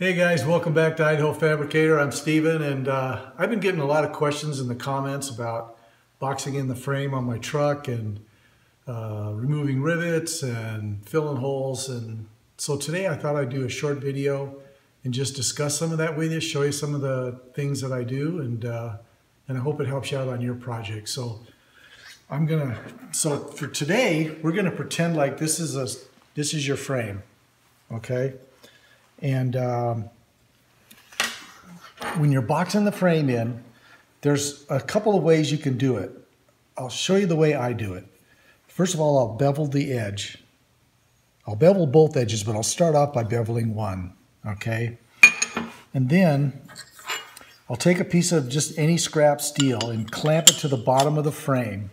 Hey guys, welcome back to Idaho Fabricator. I'm Steven and uh, I've been getting a lot of questions in the comments about boxing in the frame on my truck and uh, removing rivets and filling holes. And so today I thought I'd do a short video and just discuss some of that with you, show you some of the things that I do and, uh, and I hope it helps you out on your project. So I'm gonna, so for today, we're gonna pretend like this is a, this is your frame, okay? And um, when you're boxing the frame in, there's a couple of ways you can do it. I'll show you the way I do it. First of all, I'll bevel the edge. I'll bevel both edges, but I'll start off by beveling one, okay? And then I'll take a piece of just any scrap steel and clamp it to the bottom of the frame,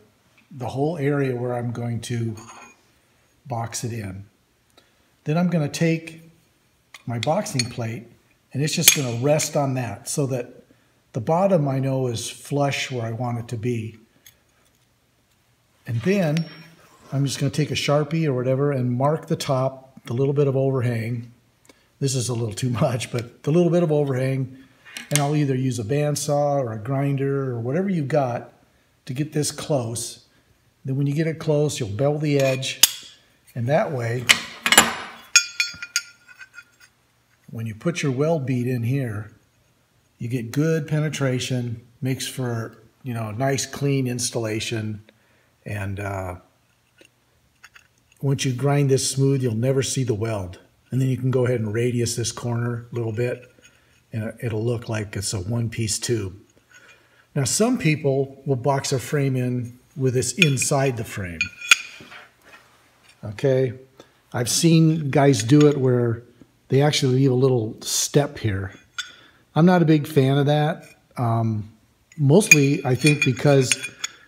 the whole area where I'm going to box it in. Then I'm going to take my boxing plate and it's just going to rest on that so that the bottom I know is flush where I want it to be. And then I'm just going to take a Sharpie or whatever and mark the top, the little bit of overhang. This is a little too much, but the little bit of overhang, and I'll either use a bandsaw or a grinder or whatever you've got to get this close. Then when you get it close, you'll bevel the edge, and that way when you put your weld bead in here, you get good penetration, makes for, you know, nice clean installation. And uh, once you grind this smooth, you'll never see the weld. And then you can go ahead and radius this corner a little bit and it'll look like it's a one-piece tube. Now some people will box their frame in with this inside the frame. Okay, I've seen guys do it where they actually leave a little step here. I'm not a big fan of that. Um, mostly, I think because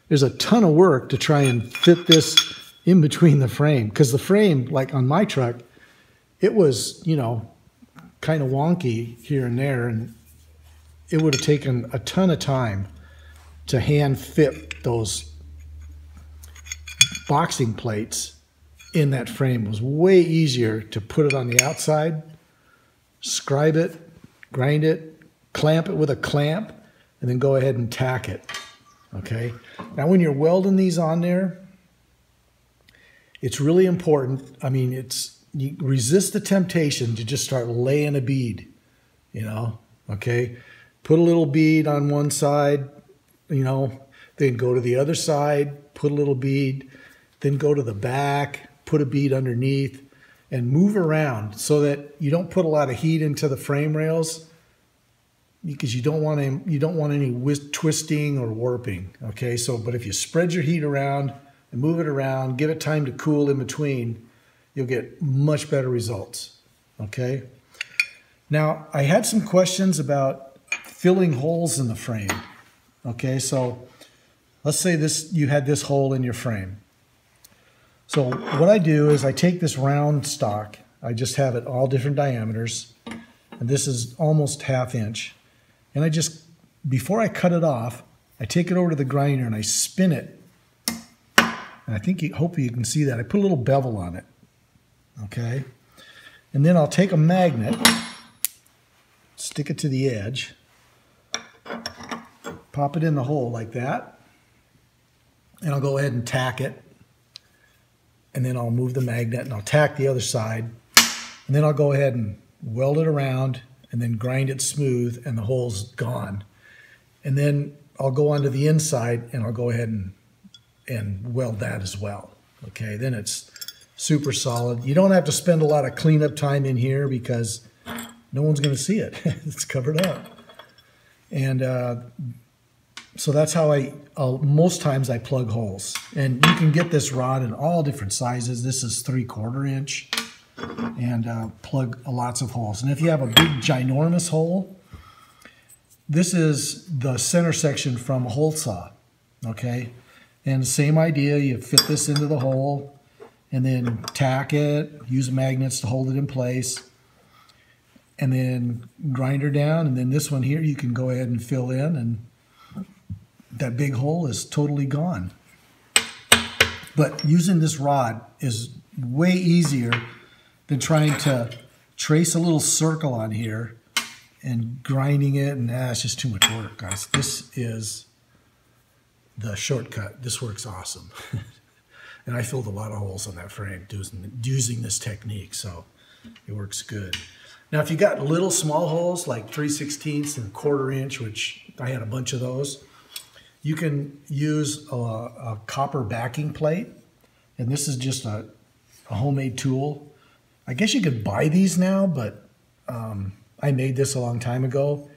there's a ton of work to try and fit this in between the frame. Because the frame, like on my truck, it was, you know, kind of wonky here and there. And it would have taken a ton of time to hand fit those boxing plates in that frame. Was way easier to put it on the outside scribe it, grind it, clamp it with a clamp, and then go ahead and tack it. Okay. Now, when you're welding these on there, it's really important. I mean, it's you resist the temptation to just start laying a bead. You know, okay. Put a little bead on one side. You know, then go to the other side. Put a little bead. Then go to the back. Put a bead underneath and move around so that you don't put a lot of heat into the frame rails because you don't want any, you don't want any twisting or warping. Okay, so but if you spread your heat around and move it around, give it time to cool in between, you'll get much better results. Okay. Now I had some questions about filling holes in the frame. Okay, so let's say this you had this hole in your frame. So what I do is I take this round stock, I just have it all different diameters, and this is almost half inch. And I just, before I cut it off, I take it over to the grinder and I spin it. And I think, you, hopefully you can see that. I put a little bevel on it, okay? And then I'll take a magnet, stick it to the edge, pop it in the hole like that, and I'll go ahead and tack it and then I'll move the magnet and I'll tack the other side. And then I'll go ahead and weld it around and then grind it smooth and the hole's gone. And then I'll go onto the inside and I'll go ahead and, and weld that as well. Okay, then it's super solid. You don't have to spend a lot of cleanup time in here because no one's going to see it. it's covered up. And uh, so that's how I, most times I plug holes. And you can get this rod in all different sizes. This is three quarter inch and uh, plug lots of holes. And if you have a big ginormous hole, this is the center section from a hole saw, okay? And same idea, you fit this into the hole and then tack it, use magnets to hold it in place, and then grinder down. And then this one here, you can go ahead and fill in and that big hole is totally gone. But using this rod is way easier than trying to trace a little circle on here and grinding it, and ah, it's just too much work, guys. This is the shortcut. This works awesome. and I filled a lot of holes on that frame using, using this technique, so it works good. Now, if you got little small holes like 3 16ths and a quarter inch, which I had a bunch of those, you can use a, a copper backing plate. And this is just a, a, homemade tool. I guess you could buy these now, but um, I made this a long time ago.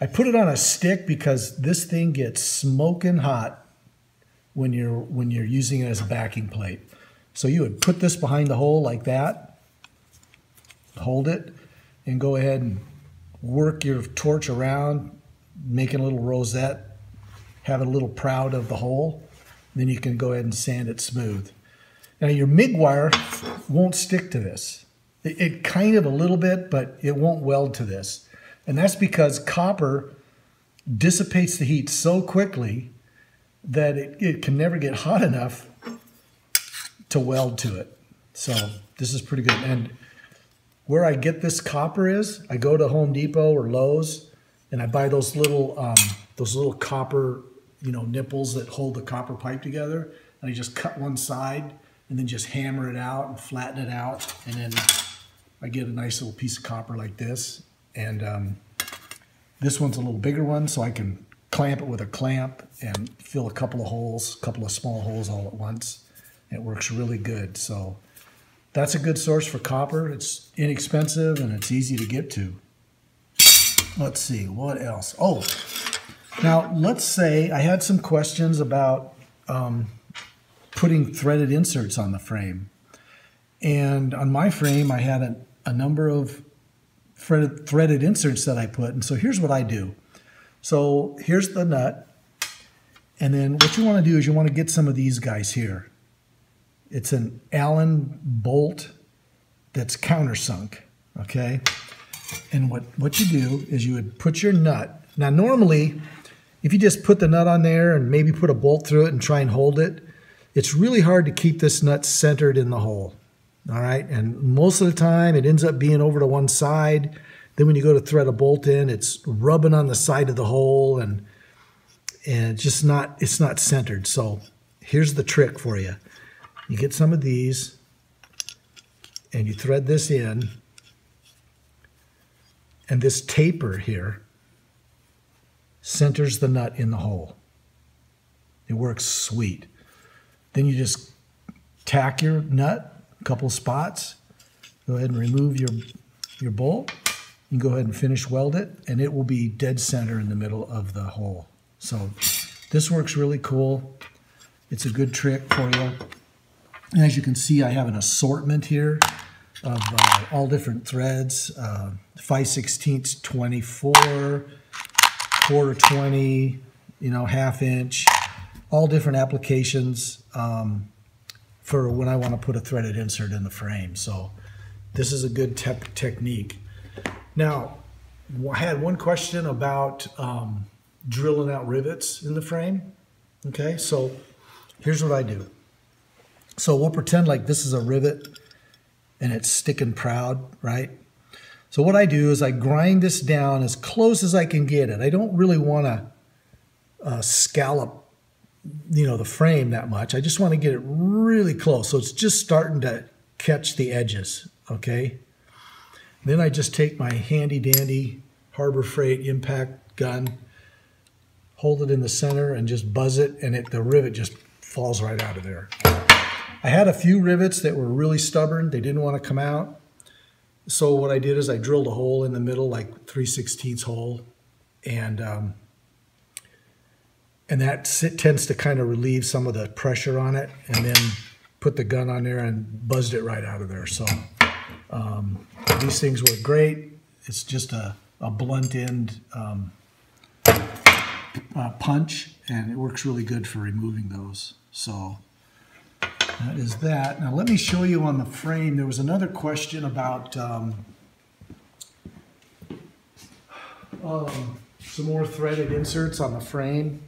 I put it on a stick because this thing gets smoking hot when you're when you're using it as a backing plate. So you would put this behind the hole like that, hold it, and go ahead and work your torch around, making a little rosette, have it a little proud of the hole. Then you can go ahead and sand it smooth. Now your MIG wire won't stick to this. It, it kind of a little bit, but it won't weld to this. And that's because copper dissipates the heat so quickly that it, it can never get hot enough to weld to it. So this is pretty good. And where I get this copper is, I go to Home Depot or Lowe's and I buy those little um, those little copper you know nipples that hold the copper pipe together, and I just cut one side and then just hammer it out and flatten it out, and then I get a nice little piece of copper like this. And um, this one's a little bigger one, so I can clamp it with a clamp and fill a couple of holes, a couple of small holes all at once. It works really good. So that's a good source for copper. It's inexpensive and it's easy to get to. Let's see, what else? Oh, now let's say I had some questions about um, putting threaded inserts on the frame. And on my frame, I had a, a number of threaded, threaded inserts that I put. And so here's what I do. So here's the nut. And then what you want to do is you want to get some of these guys here. It's an Allen bolt that's countersunk, okay? And what, what you do is you would put your nut. Now, normally, if you just put the nut on there and maybe put a bolt through it and try and hold it, it's really hard to keep this nut centered in the hole, all right? And most of the time, it ends up being over to one side. Then when you go to thread a bolt in, it's rubbing on the side of the hole and and just not it's not centered. So here's the trick for you. You get some of these and you thread this in and this taper here centers the nut in the hole. It works sweet. Then you just tack your nut a couple spots. Go ahead and remove your, your bolt. You go ahead and finish weld it and it will be dead center in the middle of the hole. So this works really cool. It's a good trick for you. And as you can see, I have an assortment here of uh, all different threads, uh, 5 16ths, 24, quarter 20, you know, half inch, all different applications um, for when I want to put a threaded insert in the frame. So this is a good te technique. Now, I had one question about um, drilling out rivets in the frame. Okay, so here's what I do. So we'll pretend like this is a rivet and it's sticking proud, right? So what I do is I grind this down as close as I can get it. I don't really want to uh, scallop, you know, the frame that much. I just want to get it really close. So it's just starting to catch the edges, okay? Then I just take my handy dandy Harbor Freight impact gun, hold it in the center and just buzz it and it, the rivet just falls right out of there. I had a few rivets that were really stubborn. They didn't want to come out. So what I did is I drilled a hole in the middle, like 3 16ths hole. And, um, and that tends to kind of relieve some of the pressure on it. And then put the gun on there and buzzed it right out of there. So um, these things work great. It's just a, a blunt end um, uh, punch and it works really good for removing those. So that is that. Now let me show you on the frame. There was another question about um, um, some more threaded inserts on the frame.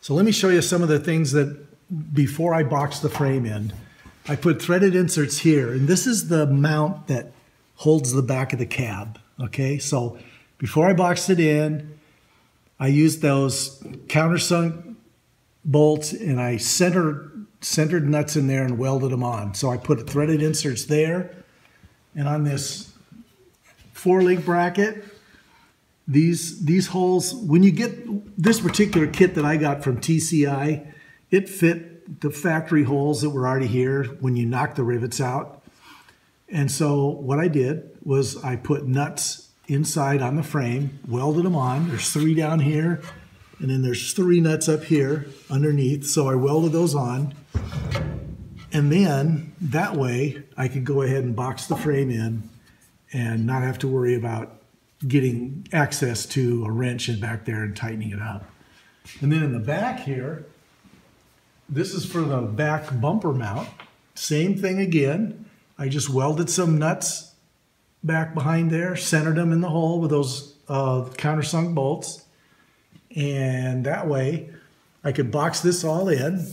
So let me show you some of the things that before I box the frame in. I put threaded inserts here, and this is the mount that holds the back of the cab. Okay, so before I boxed it in, I used those countersunk bolts and I centered centered nuts in there and welded them on. So I put threaded inserts there, and on this four link bracket, these these holes. When you get this particular kit that I got from TCI, it fit the factory holes that were already here when you knock the rivets out. And so what I did was I put nuts inside on the frame, welded them on. There's three down here, and then there's three nuts up here underneath. So I welded those on. And then that way I could go ahead and box the frame in and not have to worry about getting access to a wrench in back there and tightening it up. And then in the back here, this is for the back bumper mount. Same thing again. I just welded some nuts back behind there, centered them in the hole with those uh, countersunk bolts. And that way I could box this all in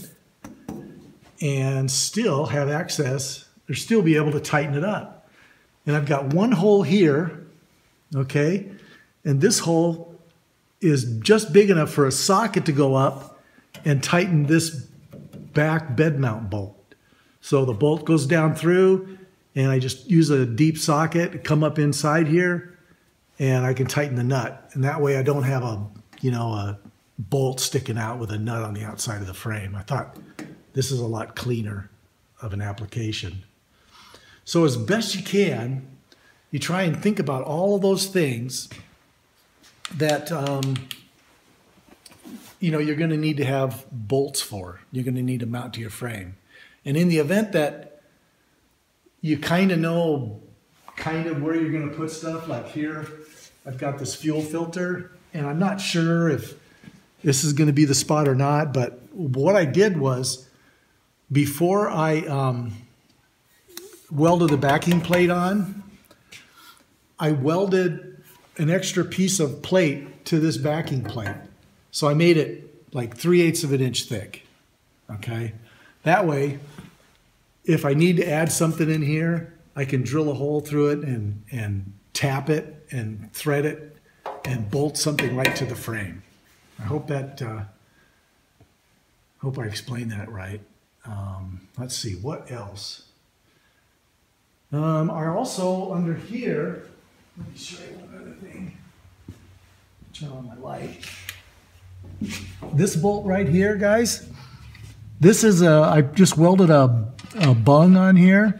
and still have access or still be able to tighten it up. And I've got one hole here, okay? And this hole is just big enough for a socket to go up and tighten this back bed mount bolt. So the bolt goes down through and I just use a deep socket, come up inside here, and I can tighten the nut. And that way I don't have a, you know, a bolt sticking out with a nut on the outside of the frame. I thought this is a lot cleaner of an application. So as best you can, you try and think about all of those things that um, you know you're going to need to have bolts for. You're going to need to mount to your frame. And in the event that you kind of know kind of where you're going to put stuff. Like here, I've got this fuel filter, and I'm not sure if this is going to be the spot or not. But what I did was before I um, welded the backing plate on, I welded an extra piece of plate to this backing plate. So I made it like 3 eighths of an inch thick. Okay. That way, if I need to add something in here, I can drill a hole through it and, and tap it and thread it and bolt something right to the frame. I hope that, uh, hope I explained that right. Um, let's see, what else? Um, I also, under here, let me show you one other thing. Turn on my light. This bolt right here, guys, this is a, I just welded a a bung on here.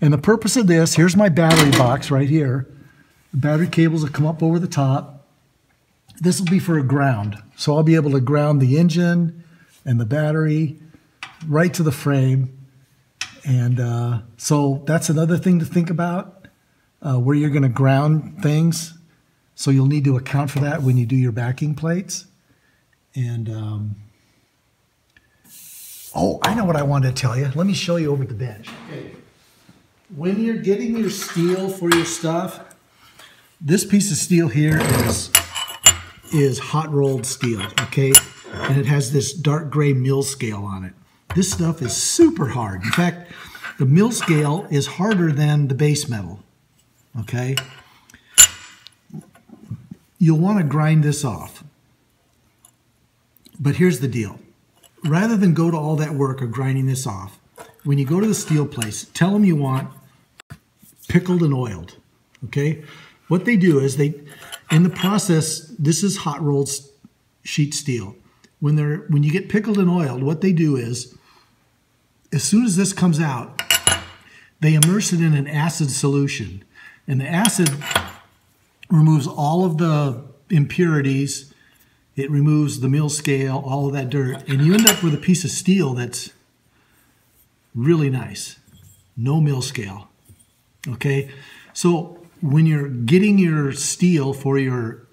And the purpose of this, here's my battery box right here. The battery cables will come up over the top. This will be for a ground. So I'll be able to ground the engine and the battery right to the frame. And uh, so that's another thing to think about, uh, where you're going to ground things. So you'll need to account for that when you do your backing plates. And um, Oh, I know what I wanted to tell you. Let me show you over the bench. Okay. When you're getting your steel for your stuff, this piece of steel here is is hot rolled steel, okay? And it has this dark gray mill scale on it. This stuff is super hard. In fact, the mill scale is harder than the base metal, okay? You'll want to grind this off. But here's the deal rather than go to all that work of grinding this off, when you go to the steel place, tell them you want pickled and oiled. Okay? What they do is they, in the process, this is hot rolled sheet steel. When they're when you get pickled and oiled, what they do is, as soon as this comes out, they immerse it in an acid solution, and the acid removes all of the impurities it removes the mill scale, all of that dirt, and you end up with a piece of steel that's really nice. No mill scale. Okay? So when you're getting your steel for your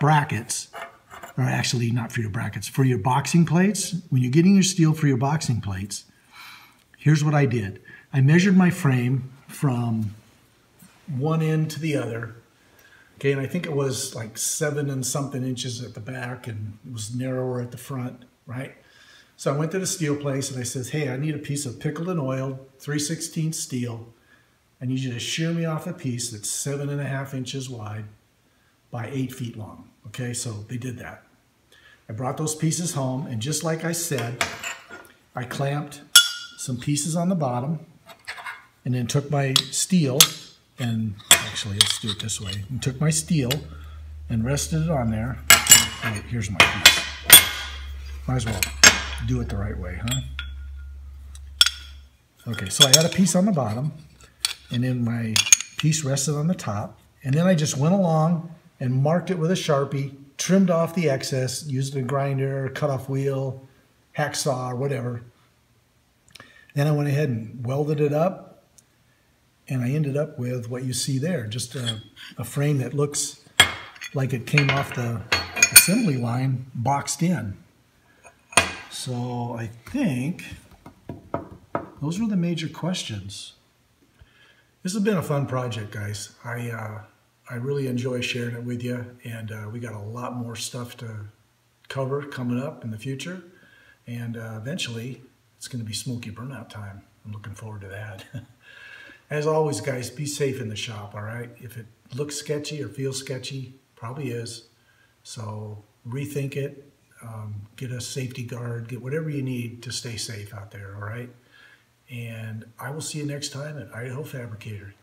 brackets, or actually not for your brackets, for your boxing plates, when you're getting your steel for your boxing plates, here's what I did. I measured my frame from one end to the other Okay, and I think it was like seven and something inches at the back and it was narrower at the front, right? So I went to the steel place and I says, hey, I need a piece of pickled and oiled 316 steel. I need you to shear me off a piece that's seven and a half inches wide by eight feet long. Okay, so they did that. I brought those pieces home and just like I said, I clamped some pieces on the bottom and then took my steel and actually let's do it this way and took my steel and rested it on there. Here's my piece. Might as well do it the right way, huh? Okay, so I had a piece on the bottom and then my piece rested on the top. And then I just went along and marked it with a Sharpie, trimmed off the excess, used a grinder, cut off wheel, hacksaw, or whatever. Then I went ahead and welded it up and I ended up with what you see there, just a, a frame that looks like it came off the assembly line boxed in. So I think those were the major questions. This has been a fun project, guys. I uh, I really enjoy sharing it with you, and uh, we got a lot more stuff to cover coming up in the future, and uh, eventually it's going to be smoky burnout time. I'm looking forward to that. As always, guys, be safe in the shop. All right, if it looks sketchy or feels sketchy, probably is. So rethink it. Um, get a safety guard. Get whatever you need to stay safe out there. All right. And I will see you next time at Idaho Fabricator.